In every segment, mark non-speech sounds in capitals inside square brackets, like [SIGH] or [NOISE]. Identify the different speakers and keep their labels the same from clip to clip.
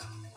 Speaker 1: Thank [LAUGHS] you.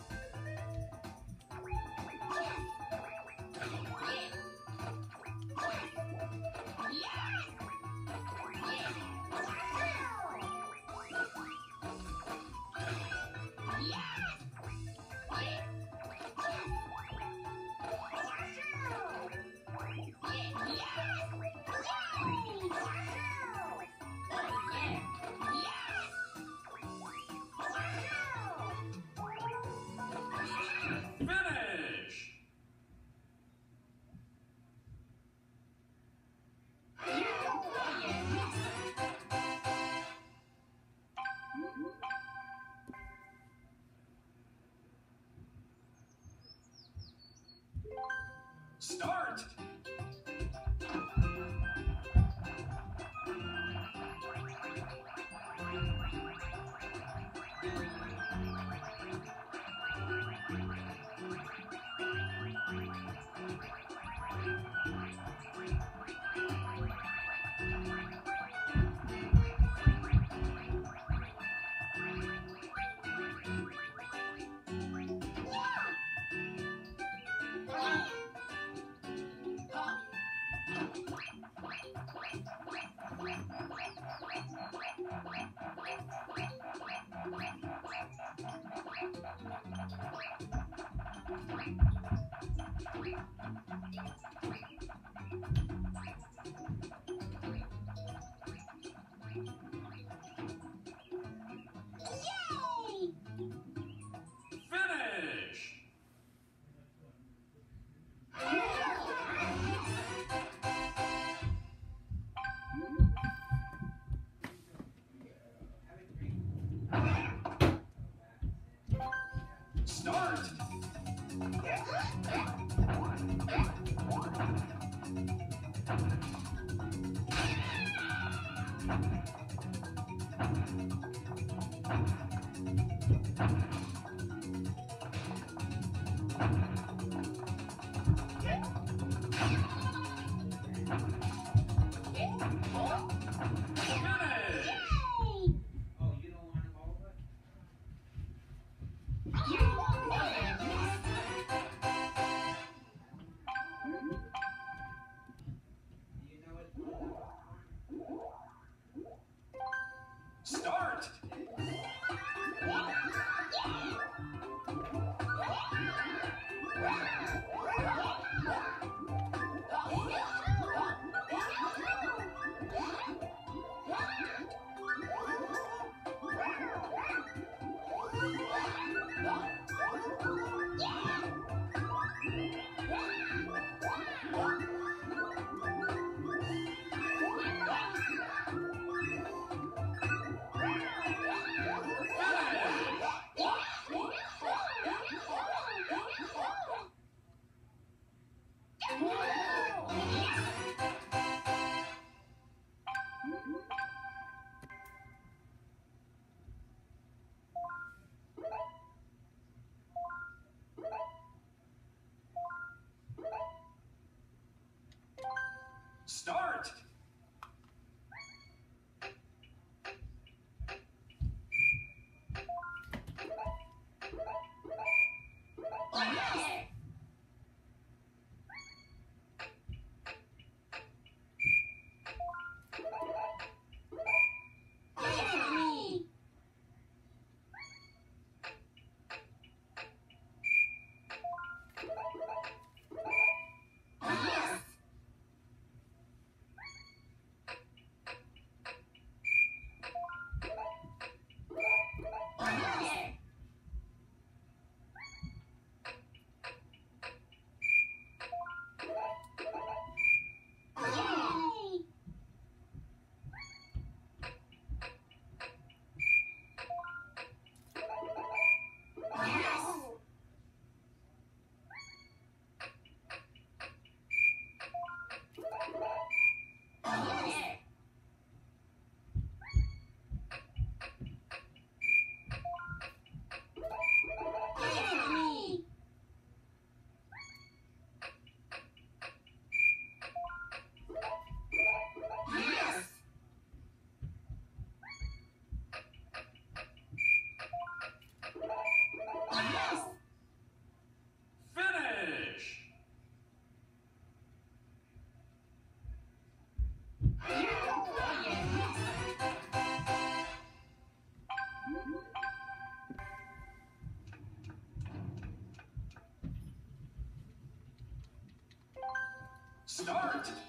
Speaker 1: start.